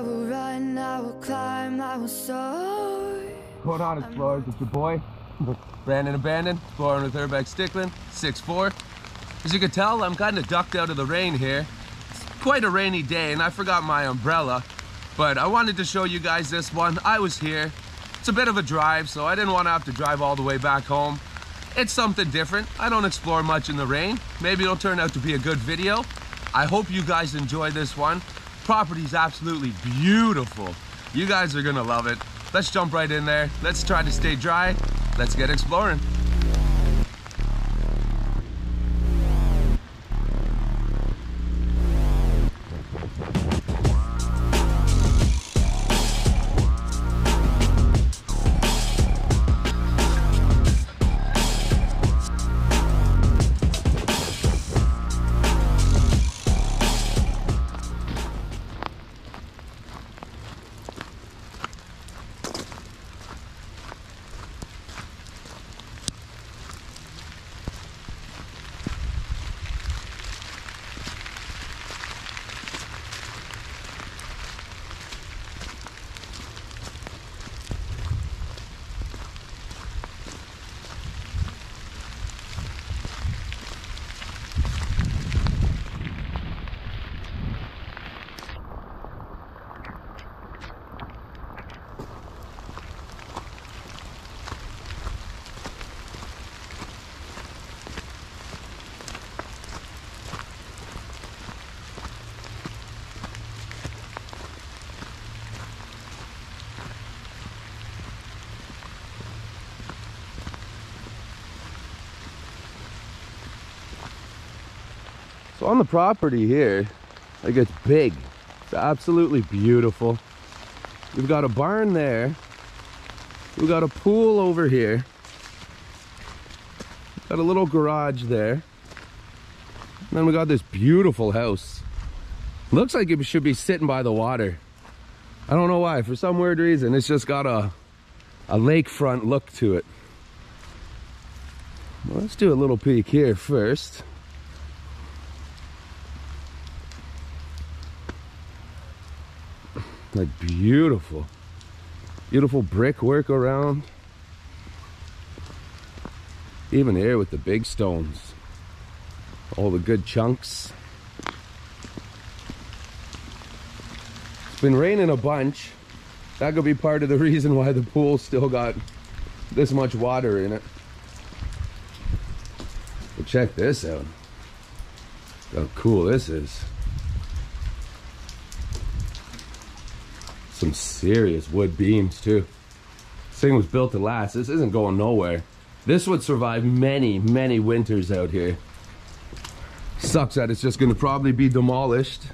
I will run, I will climb, I will soar. Going on explorers, it's your boy, Brandon Abandoned, exploring with Urbex Stickland, 6'4". As you can tell, I'm kind of ducked out of the rain here. It's quite a rainy day and I forgot my umbrella, but I wanted to show you guys this one. I was here. It's a bit of a drive, so I didn't want to have to drive all the way back home. It's something different. I don't explore much in the rain. Maybe it'll turn out to be a good video. I hope you guys enjoy this one. Property's absolutely beautiful. You guys are gonna love it. Let's jump right in there. Let's try to stay dry. Let's get exploring. On the property here, like it's big. It's absolutely beautiful. We've got a barn there. We've got a pool over here. Got a little garage there. And then we got this beautiful house. Looks like it should be sitting by the water. I don't know why, for some weird reason, it's just got a, a lakefront look to it. Well, let's do a little peek here first. Like beautiful. Beautiful brickwork around. Even here with the big stones. All the good chunks. It's been raining a bunch. That could be part of the reason why the pool still got this much water in it. But check this out. How cool this is some serious wood beams too. This thing was built to last. This isn't going nowhere. This would survive many, many winters out here. Sucks that it's just gonna probably be demolished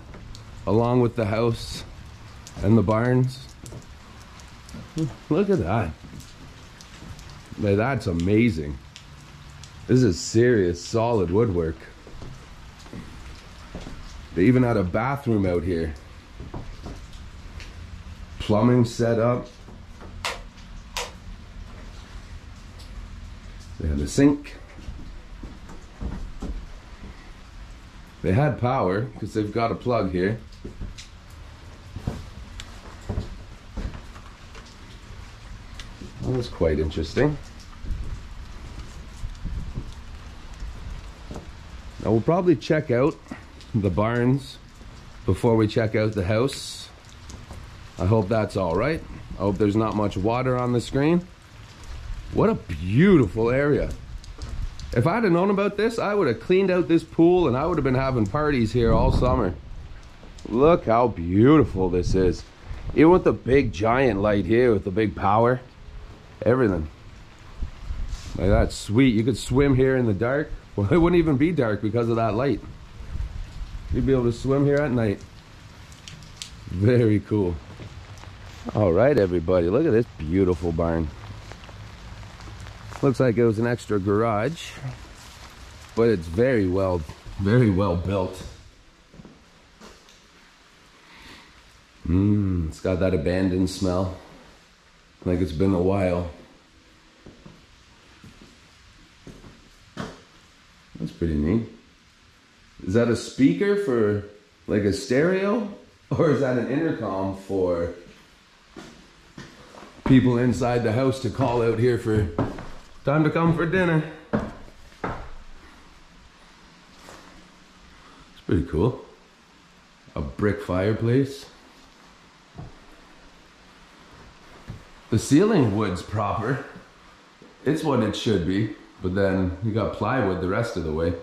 along with the house and the barns. Look at that. Man, That's amazing. This is serious, solid woodwork. They even had a bathroom out here plumbing set up. They had a sink. They had power because they've got a plug here. That was quite interesting. Now we'll probably check out the barns before we check out the house. I hope that's all right. I hope there's not much water on the screen. What a beautiful area. If I'd have known about this, I would have cleaned out this pool and I would have been having parties here all summer. Look how beautiful this is. Even with the big giant light here with the big power, everything. Like that's sweet. You could swim here in the dark. Well, it wouldn't even be dark because of that light. You'd be able to swim here at night. Very cool. All right, everybody, look at this beautiful barn. Looks like it was an extra garage, but it's very well, very well built. Mmm, it's got that abandoned smell. Like it's been a while. That's pretty neat. Is that a speaker for like a stereo? Or is that an intercom for people inside the house to call out here for time to come for dinner? It's pretty cool. A brick fireplace. The ceiling wood's proper. It's what it should be, but then you got plywood the rest of the way.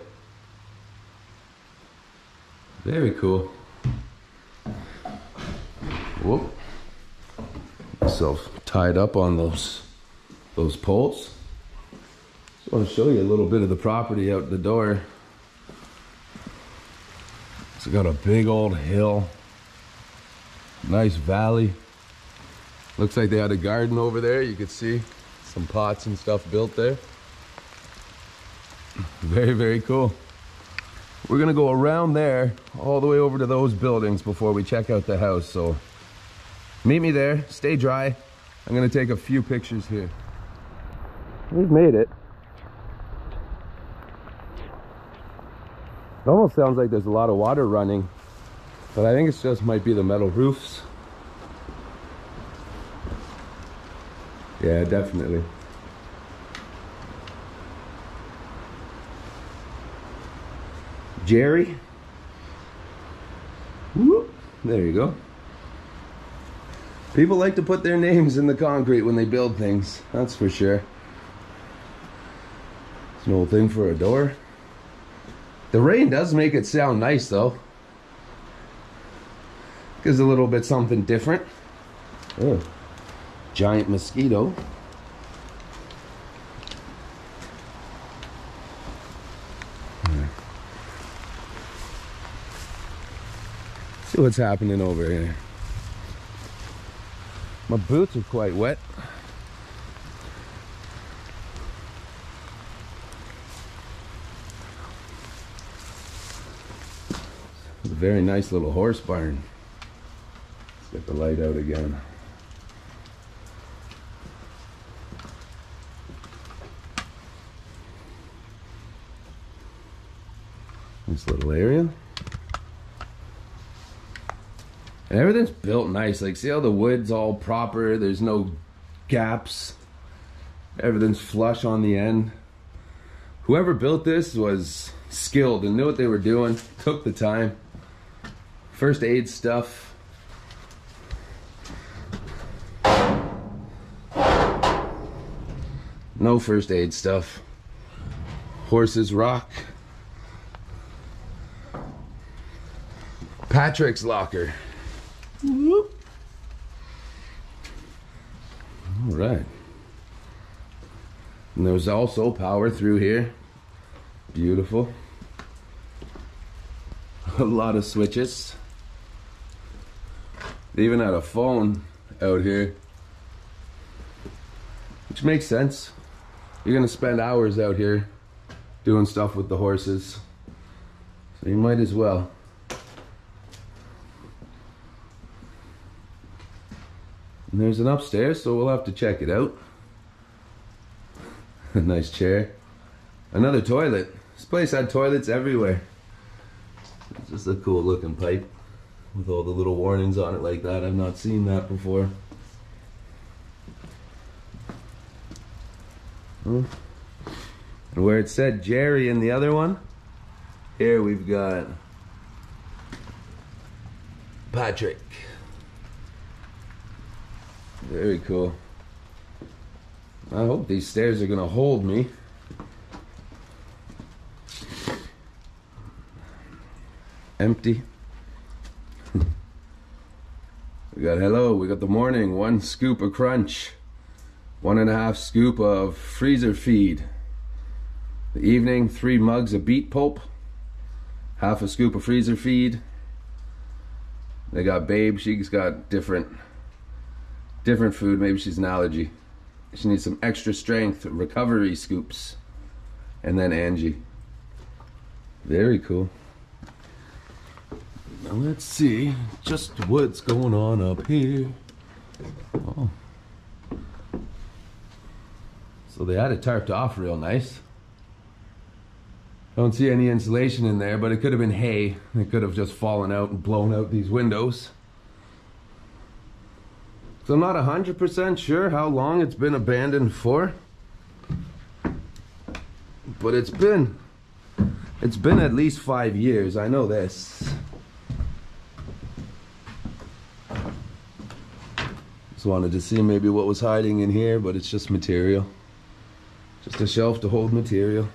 Very cool. Whoop. Myself tied up on those those poles. Just want to show you a little bit of the property out the door. It's got a big old hill. Nice valley. Looks like they had a garden over there. You could see some pots and stuff built there. Very, very cool. We're gonna go around there, all the way over to those buildings before we check out the house. So meet me there, stay dry. I'm gonna take a few pictures here. We've made it. It almost sounds like there's a lot of water running, but I think it's just might be the metal roofs. Yeah, definitely. Jerry. Whoop. There you go. People like to put their names in the concrete when they build things, that's for sure. It's an old thing for a door. The rain does make it sound nice though. Gives a little bit something different. Oh, giant mosquito. Hmm. See what's happening over here. My boots are quite wet. A very nice little horse barn. Let's get the light out again. Nice little area. And everything's built nice. Like, see how the wood's all proper? There's no gaps. Everything's flush on the end. Whoever built this was skilled and knew what they were doing. Took the time. First aid stuff. No first aid stuff. Horses rock. Patrick's locker. Whoop. All right. And there's also power through here. Beautiful. A lot of switches. They even had a phone out here. Which makes sense. You're gonna spend hours out here doing stuff with the horses. So you might as well. And there's an upstairs, so we'll have to check it out. A nice chair. Another toilet. This place had toilets everywhere. It's just a cool looking pipe with all the little warnings on it like that. I've not seen that before. Hmm. And where it said Jerry in the other one, here we've got Patrick. Very cool. I hope these stairs are gonna hold me. Empty. we got hello, we got the morning, one scoop of crunch, one and a half scoop of freezer feed. The evening, three mugs of beet pulp, half a scoop of freezer feed. They got Babe, she's got different different food. Maybe she's an allergy. She needs some extra strength recovery scoops. And then Angie. Very cool. Now let's see just what's going on up here. Oh. So they had it tarped off real nice. Don't see any insulation in there, but it could have been hay. It could have just fallen out and blown out these windows. So I'm not 100% sure how long it's been abandoned for. But it's been it's been at least 5 years. I know this. Just wanted to see maybe what was hiding in here, but it's just material. Just a shelf to hold material.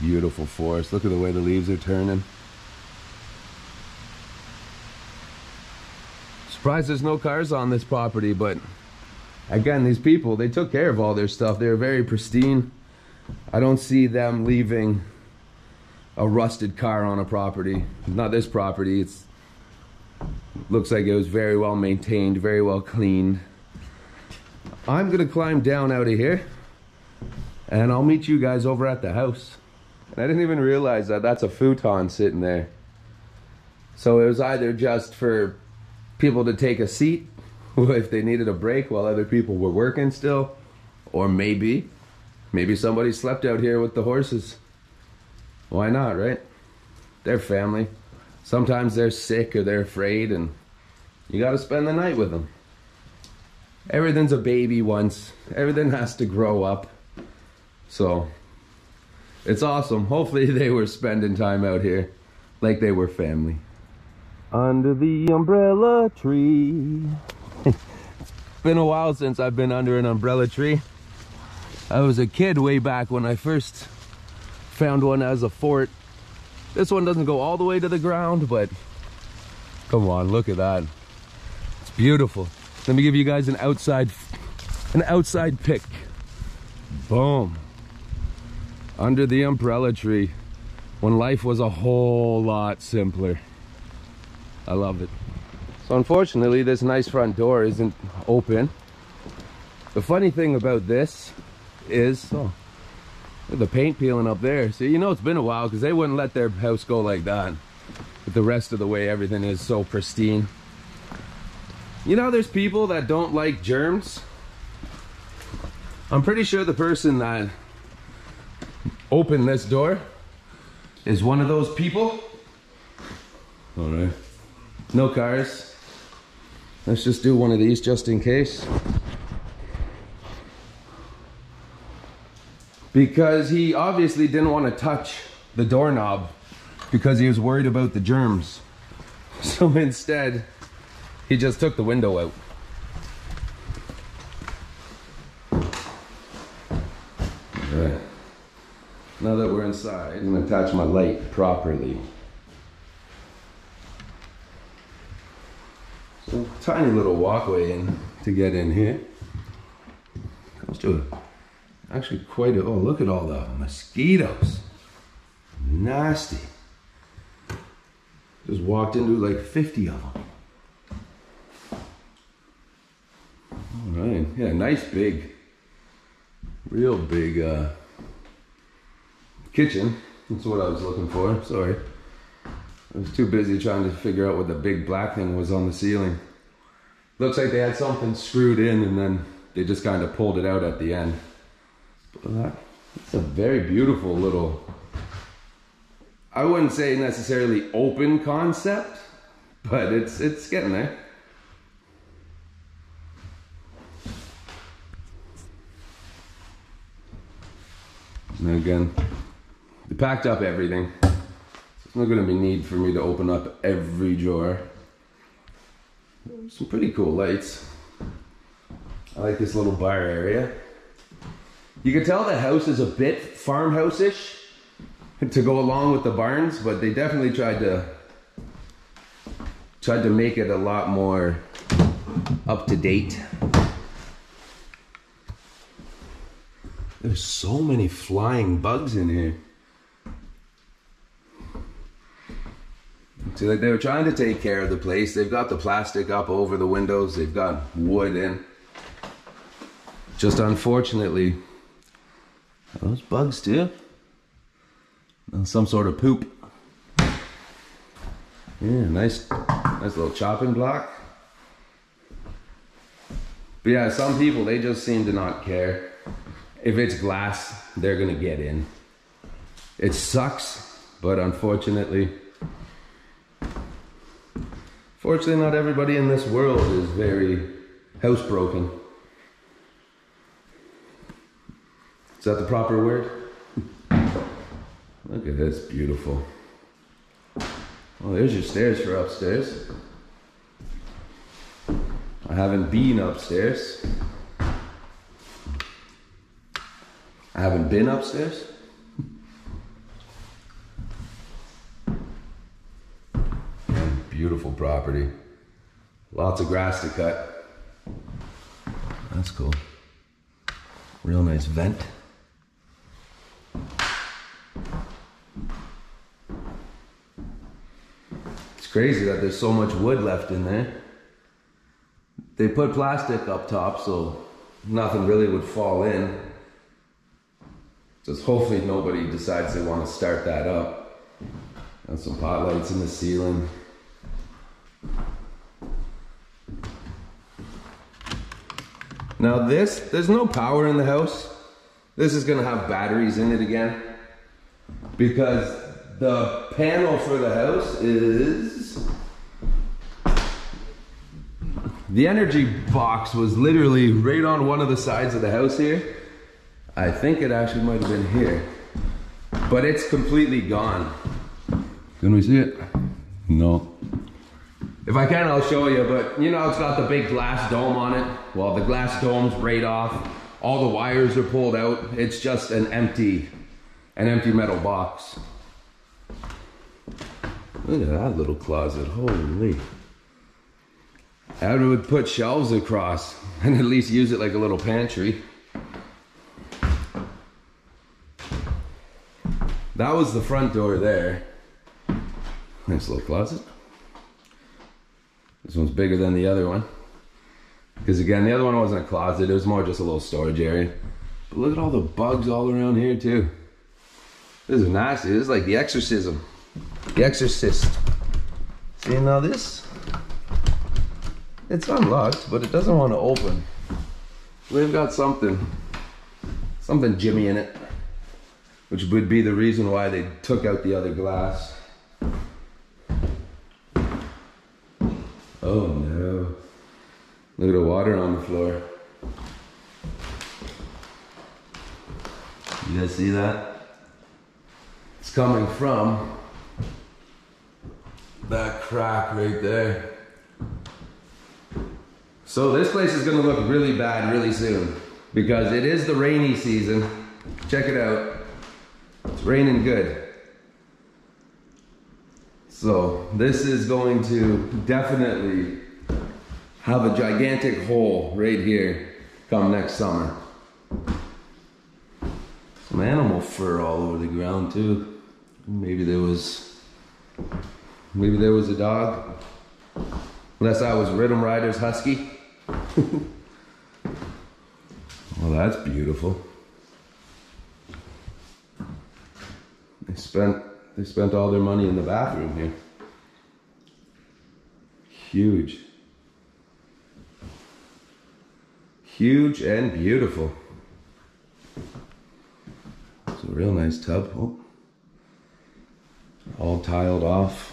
Beautiful forest. Look at the way the leaves are turning. Surprised there's no cars on this property, but again, these people, they took care of all their stuff. They were very pristine. I don't see them leaving a rusted car on a property. Not this property. It's looks like it was very well maintained, very well cleaned. I'm gonna climb down out of here and I'll meet you guys over at the house. And I didn't even realize that that's a futon sitting there. So it was either just for people to take a seat if they needed a break while other people were working still, or maybe, maybe somebody slept out here with the horses. Why not, right? They're family. Sometimes they're sick or they're afraid, and you got to spend the night with them. Everything's a baby once, everything has to grow up. So, it's awesome. Hopefully, they were spending time out here like they were family. Under the umbrella tree. it's been a while since I've been under an umbrella tree. I was a kid way back when I first found one as a fort. This one doesn't go all the way to the ground, but come on, look at that. It's beautiful. Let me give you guys an outside, an outside pick. Boom under the umbrella tree when life was a whole lot simpler. I love it. So unfortunately, this nice front door isn't open. The funny thing about this is, oh, the paint peeling up there. So you know it's been a while because they wouldn't let their house go like that. But the rest of the way, everything is so pristine. You know, there's people that don't like germs. I'm pretty sure the person that opened this door is one of those people. All right. No cars. Let's just do one of these just in case. Because he obviously didn't want to touch the doorknob because he was worried about the germs. So instead, he just took the window out. Now that we're inside, I'm gonna attach my light properly. Tiny little walkway in to get in here. Comes to a, actually quite a, oh look at all the mosquitoes. Nasty. Just walked into like 50 of them. All right, yeah, nice big, real big uh, kitchen. That's what I was looking for. Sorry. I was too busy trying to figure out what the big black thing was on the ceiling. Looks like they had something screwed in and then they just kind of pulled it out at the end. It's a very beautiful little, I wouldn't say necessarily open concept, but it's, it's getting there. And again, they packed up everything. Not gonna be need for me to open up every drawer. Some pretty cool lights. I like this little bar area. You can tell the house is a bit farmhouse-ish to go along with the barns, but they definitely tried to tried to make it a lot more up to date. There's so many flying bugs in here. See, like they were trying to take care of the place. They've got the plastic up over the windows. They've got wood in. Just unfortunately, those bugs too. Some sort of poop. Yeah, nice, nice little chopping block. But yeah, some people, they just seem to not care. if it's glass, they're gonna get in. It sucks, but unfortunately, fortunately, not everybody in this world is very housebroken. Is that the proper word? Look at this, beautiful. Well, there's your stairs for upstairs. I haven't been upstairs. I haven't been upstairs. And beautiful property. Lots of grass to cut. That's cool. Real nice vent. It's crazy that there's so much wood left in there. They put plastic up top so nothing really would fall in. Just hopefully nobody decides they want to start that up. And some pot lights in the ceiling. Now this, there's no power in the house. This is gonna have batteries in it again. Because the panel for the house is the energy box was literally right on one of the sides of the house here. I think it actually might have been here. But it's completely gone. Can we see it? No. If I can, I'll show you, but you know, it's got the big glass dome on it. Well, the glass dome's right off. All the wires are pulled out. It's just an empty, an empty metal box. Look at that little closet, holy. I would put shelves across and at least use it like a little pantry. That was the front door there. Nice little closet. This one's bigger than the other one. Because again, the other one wasn't a closet, it was more just a little storage area. But look at all the bugs all around here too. This is nasty. This is like the exorcism. The exorcist. See now this? It's unlocked, but it doesn't want to open. We've got something. Something Jimmy in it. Which would be the reason why they took out the other glass. Oh no. Look at the water on the floor. You guys see that? It's coming from that crack right there. So this place is gonna look really bad really soon because it is the rainy season. Check it out. It's raining good. So this is going to definitely have a gigantic hole right here come next summer. Some animal fur all over the ground too. Maybe there was, maybe there was a dog. Unless I was Rhythm Rider's husky. well, that's beautiful. They spent they spent all their money in the bathroom here. Huge. Huge and beautiful. It's a real nice tub. Oh. All tiled off.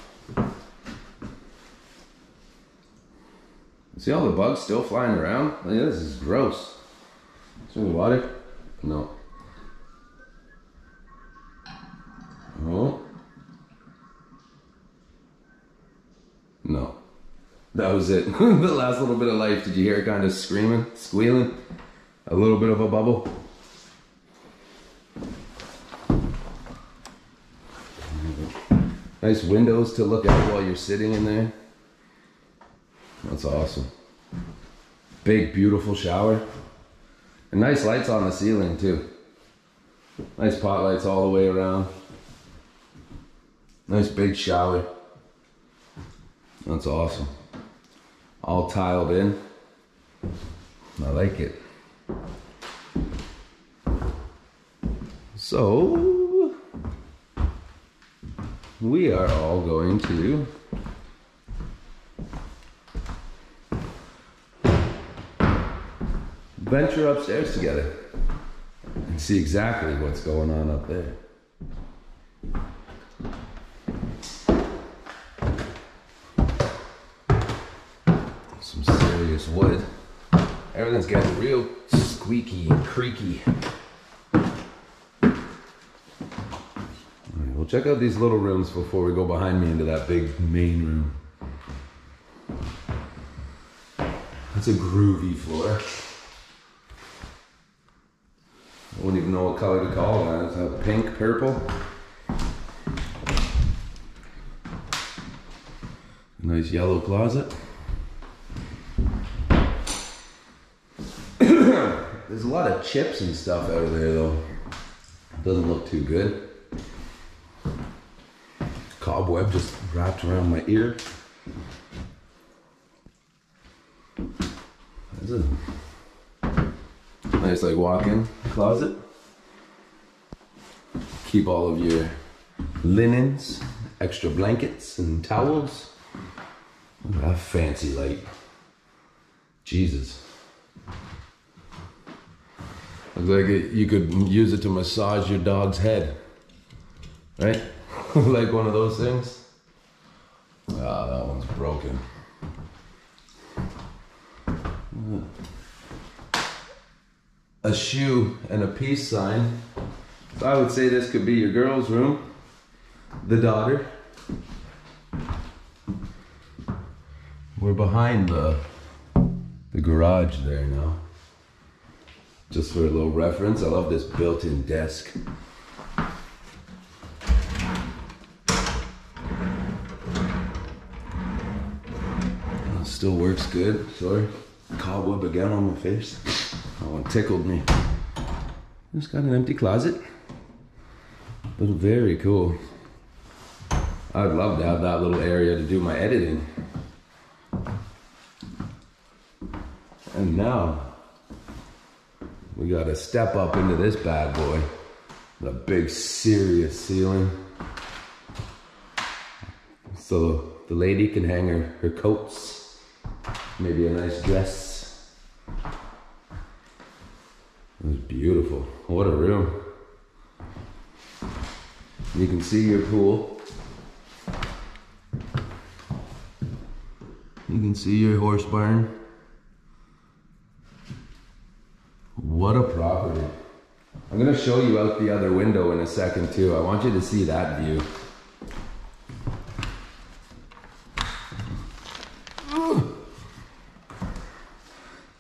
See all the bugs still flying around? Like, this is gross. Is there water? No. Oh. No. That was it. the last little bit of life. Did you hear it kind of screaming, squealing? A little bit of a bubble. Nice windows to look out while you're sitting in there. That's awesome. Big, beautiful shower. And nice lights on the ceiling, too. Nice pot lights all the way around. Nice big shower. That's awesome. All tiled in. I like it. So, we are all going to venture upstairs together. and see exactly what's going on up there. Some serious wood. Everything's getting real squeaky and creaky. We'll check out these little rooms before we go behind me into that big main room. That's a groovy floor. I wouldn't even know what color to call that. Is that pink, purple? Nice yellow closet. There's a lot of chips and stuff out of there though. Doesn't look too good. Cobweb just wrapped around my ear. There's a nice like walk-in closet. Keep all of your linens, extra blankets and towels. That fancy light. Jesus. Looks like it, you could use it to massage your dog's head. Right? like one of those things. Ah, that one's broken. A shoe and a peace sign. So I would say this could be your girl's room, the daughter. We're behind the the garage there now. Just for a little reference, I love this built-in desk. Uh, Still works good. Sorry, cobweb again on my face. That one tickled me. Just got an empty closet, but very cool. I'd love to have that little area to do my editing. And now we got to step up into this bad boy. The big serious ceiling. So the lady can hang her, her coats, maybe a nice dress. It was beautiful. What a room. You can see your pool. You can see your horse barn. What a property. I'm gonna show you out the other window in a second too. I want you to see that view.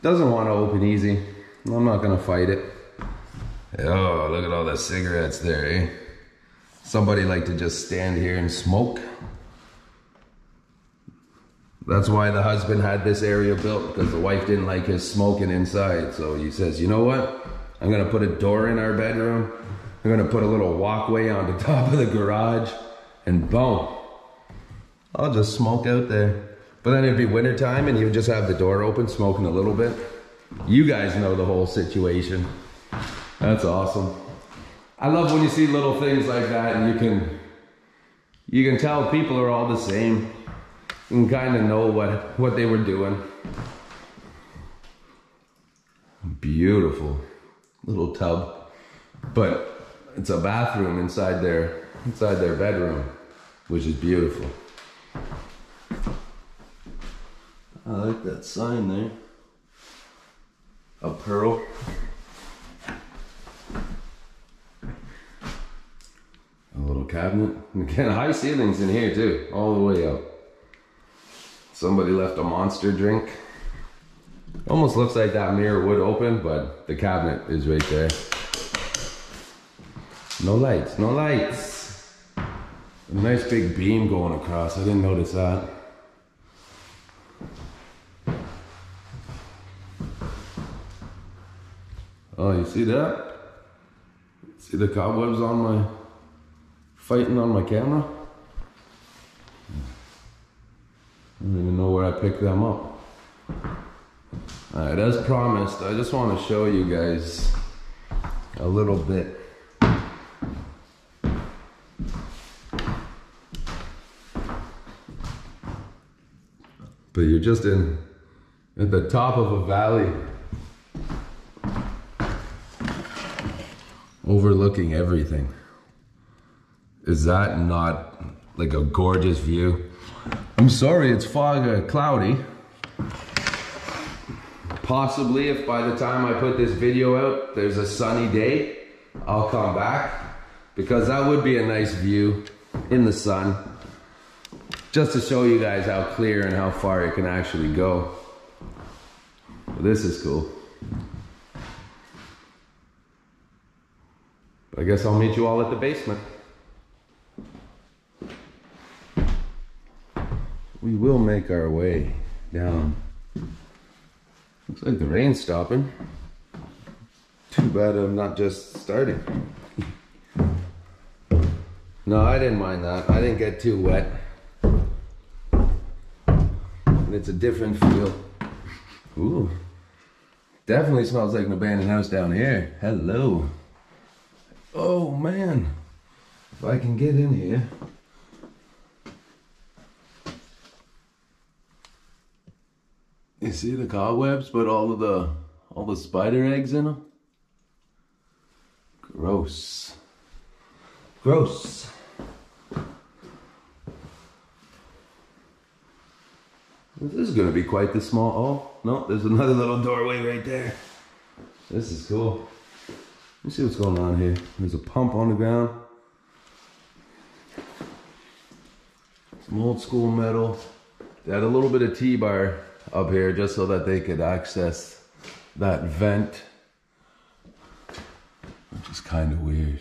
Doesn't want to open easy. I'm not gonna fight it. Oh, look at all the cigarettes there, eh? Somebody like to just stand here and smoke. That's why the husband had this area built because the wife didn't like his smoking inside. So he says, you know what? I'm gonna put a door in our bedroom. I'm gonna put a little walkway on the top of the garage, and boom, I'll just smoke out there. But then it'd be wintertime and he would just have the door open, smoking a little bit. You guys know the whole situation. That's awesome. I love when you see little things like that and you can you can tell people are all the same. Can kind of know what what they were doing. Beautiful little tub. But it's a bathroom inside their inside their bedroom, which is beautiful. I like that sign there. A pearl. A little cabinet. And again, high ceilings in here too, all the way up. Somebody left a monster drink. Almost looks like that mirror would open, but the cabinet is right there. No lights, no lights. A nice big beam going across. I didn't notice that. Oh, you see that? See the cobwebs on my fighting on my camera? I don't picked them up. Alright, as promised, I just want to show you guys a little bit. But you're just in at the top of a valley. overlooking everything. Is that not like a gorgeous view? I'm sorry, it's fog uh, cloudy. Possibly if by the time I put this video out, there's a sunny day, I'll come back because that would be a nice view in the sun. Just to show you guys how clear and how far it can actually go. This is cool. I guess I'll meet you all at the basement. We will make our way down. Looks like the rain's stopping. Too bad I'm not just starting. No, I didn't mind that. I didn't get too wet. And it's a different feel. Ooh. Definitely smells like an abandoned house down here. Hello. Oh man. If I can get in here. You see the cobwebs, but all of the all the spider eggs in them? Gross. Gross. This is gonna be quite the small. Oh, no, there's another little doorway right there. This is cool. Let me see what's going on here. There's a pump on the ground. Some old school metal. They had a little bit of T-bar up here just so that they could access that vent. Which is kind of weird.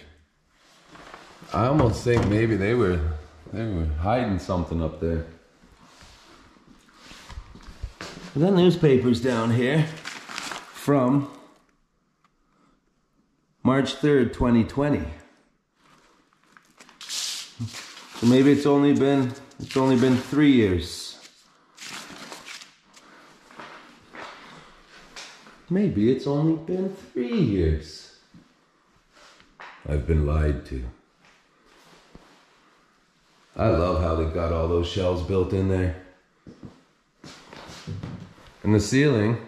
I almost think maybe they were they were hiding something up there. The newspapers down here from March 3rd, 2020. So maybe it's only been it's only been 3 years. Maybe it's only been 3 years. I've been lied to. I love how they got all those shelves built in there. And the ceiling,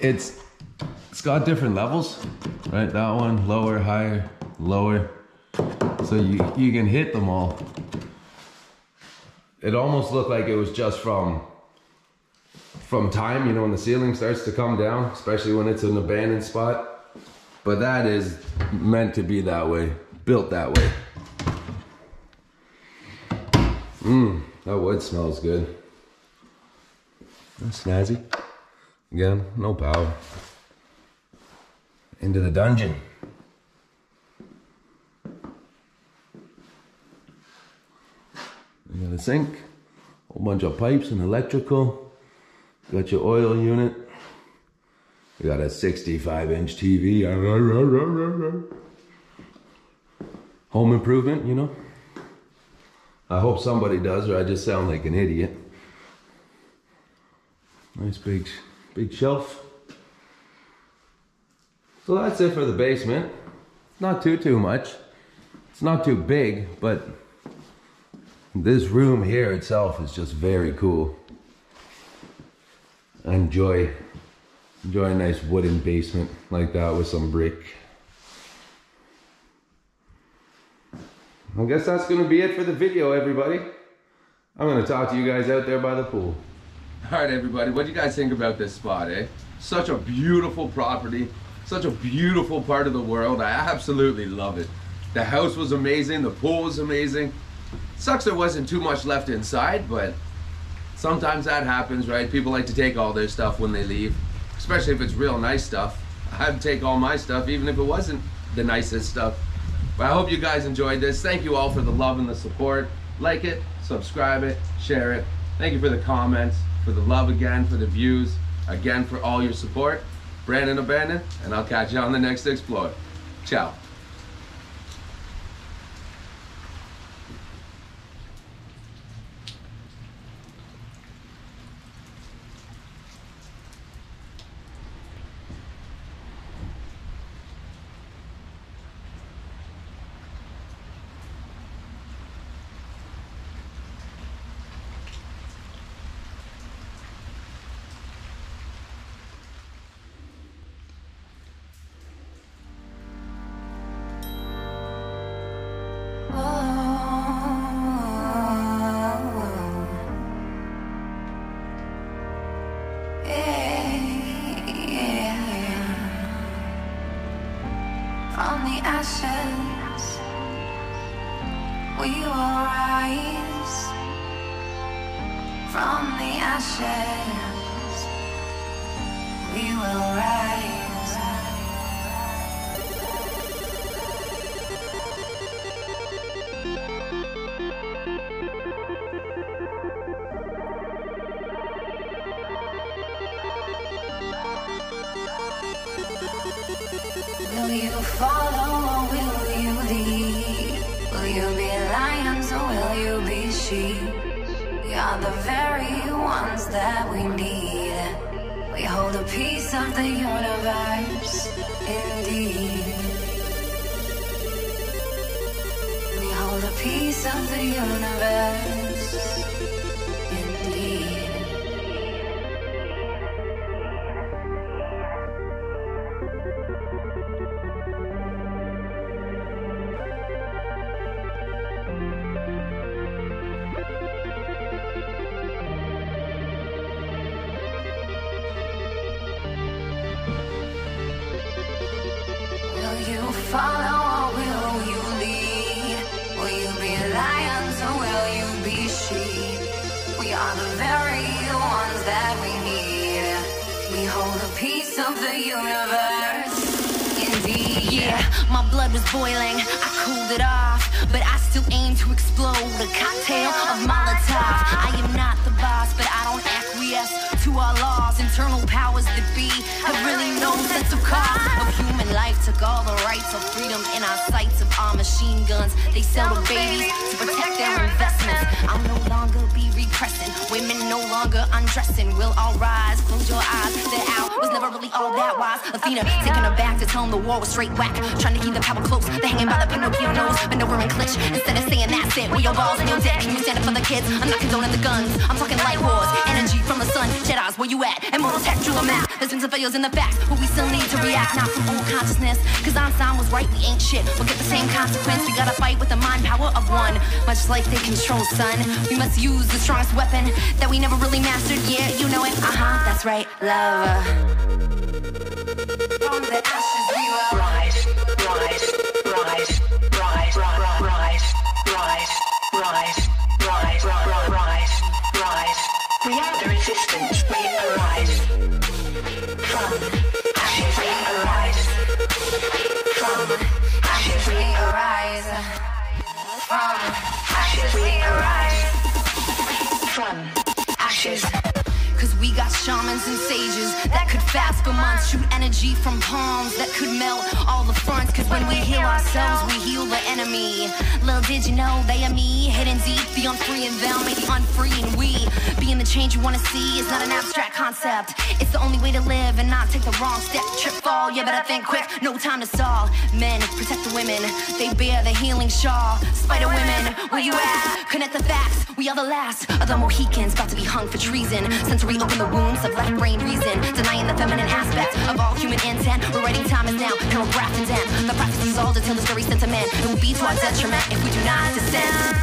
it's it's got different levels, right? That one lower, higher, lower. So you you can hit them all. It almost looked like it was just from from time, you know, when the ceiling starts to come down, especially when it's an abandoned spot. But that is meant to be that way, built that way. Mmm, that wood smells good. That's snazzy. Again, no power. Into the dungeon. You got a sink, a whole bunch of pipes and electrical. Got your oil unit. You got a 65 inch TV. Home improvement, you know? I hope somebody does, or I just sound like an idiot. Nice big, big shelf. So that's it for the basement. Not too, too much. It's not too big, but this room here itself is just very cool. Enjoy, enjoy a nice wooden basement like that with some brick. I guess that's gonna be it for the video, everybody. I'm gonna talk to you guys out there by the pool. All right, everybody, what do you guys think about this spot, eh? Such a beautiful property, such a beautiful part of the world. I absolutely love it. The house was amazing, the pool was amazing. Sucks there wasn't too much left inside, but sometimes that happens, right? People like to take all their stuff when they leave, especially if it's real nice stuff. I'd take all my stuff, even if it wasn't the nicest stuff. But I hope you guys enjoyed this. Thank you all for the love and the support. Like it, subscribe it, share it. Thank you for the comments, for the love again, for the views, again for all your support. Brandon Abandoned, and I'll catch you on the next Explore. Ciao. Of the universe, explode a cocktail of Molotov. I am not the boss, but I don't acquiesce to our laws. Internal powers that be have really no sense of cost. Of human life took all the rights of freedom in our sights of our machine guns. They sell to babies to protect their investments. I'll no longer be repressing, women no longer undressing. We'll all rise, close your eyes. Wise. Athena taking her back to tell him the war was straight whack. Trying to keep the power close, they hanging by the Pinocchio nose. But nowhere in clutch. Instead of saying that's it, with your balls and your deck. Can you stand up for the kids? I'm not condoning the guns. I'm talking light wars, energy from the sun. Jedi's where you at? And mortal tech drew a map. There's been some failures in the facts, but we still need to react. Not from old consciousness. Cause Einstein was right, we ain't shit. We'll get the same consequence. We gotta fight with the mind power of one. Much like they control, son. We must use the strongest weapon that we never really mastered. Yeah, you know it. Uh huh, that's right. Love. From ashes we got shamans and sages that could fast for months, shoot energy from palms that could melt all the fronts. Cause when we heal ourselves, we heal the enemy. Little did you know they are me, hidden deep, the unfree and thou maybe unfree and we. Being the change you wanna see is not an abstract concept. It's the only way to live and not take the wrong step. Trip, fall, yeah, better think quick, no time to stall. Men, protect the women, they bear the healing shawl. Spider women, where you at? Connect the facts, we are the last of the Mohicans, about to be hung for treason. Sensory open the wounds of left brain reason, denying the feminine aspect of all human intent. We're writing time is now, and we're grafting down. The prophecies all detail this very sentiment. It will be to our detriment if we do not descend.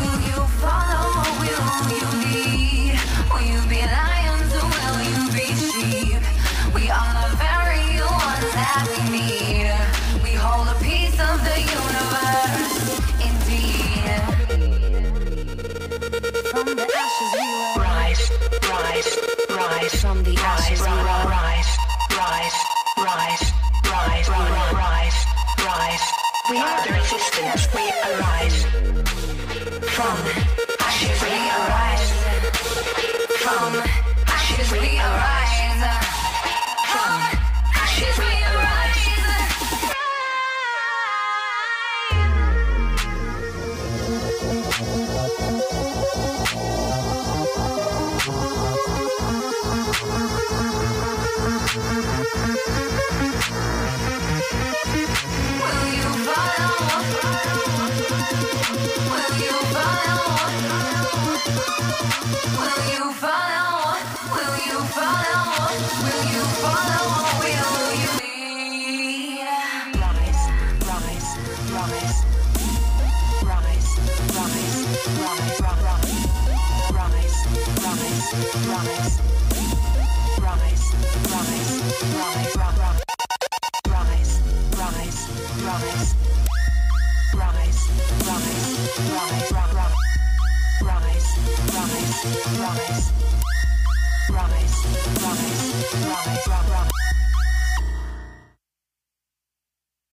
Will you follow will you lead? Will you be lions or will you be sheep? We are the very ones that we need. We hold a piece of the universe, indeed. From the ashes rise. From the ashes rise, rise, rise, rise, rise, rise, rise. We are the resistance. We arise from ashes. We arise From